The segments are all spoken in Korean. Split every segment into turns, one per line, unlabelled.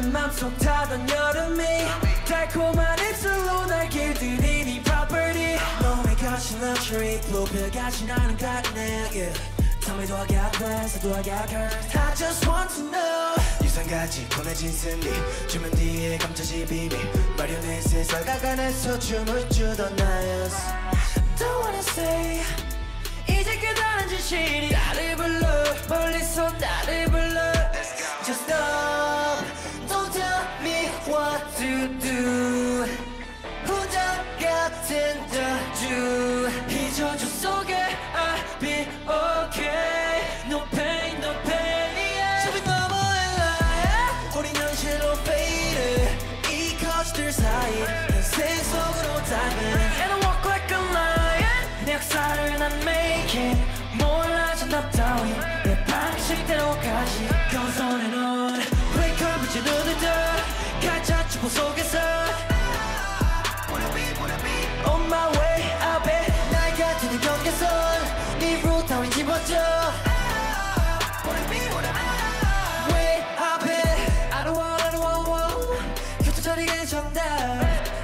내 맘속 타던 여름이 달콤한 입술로 날 길들이니 property 너의 것이 luxury 블루필 같이 나는 각 내게 Tell me do I got this or do I got hurt I just want to know
유산같이 보내진 승리 주문 뒤에 감춰진 비밀 마련의 세상 가간에서 춤을 추던 나였어
Don't wanna say 이제 끝 진실이 나를 불러 멀리서 나를 불러
Just stop Don't tell me what to do 혼자 같은 저주
이 저주 속에 I'll be okay No pain, no pain yeah.
저기 너머의 라인 우린 현실로 fade 이 거짓들 사이 현생 속으로 dive
And I walk like a lion 내 역사를 난 making 나 따윈 내 방식대로까지 and on Wake up 이제 눈을 떠 가짜 첩보 속에서.
On my way 앞에 날 같은 이 경계선 네 루트 따윈 집어줘
정답.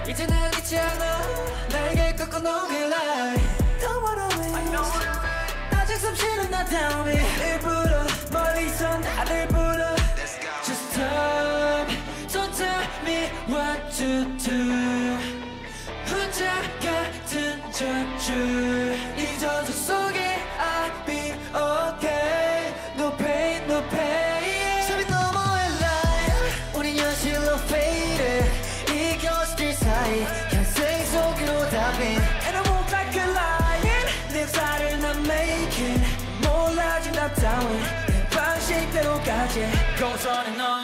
이제 난 잊지 않아. 날개 꺾어 life 숨쉬는 나 다음에 일부러 멀리서 나를 불러 Just stop Don't tell me what to do 혼자 같은 저주 이 저주 따윈 내 Goes on and on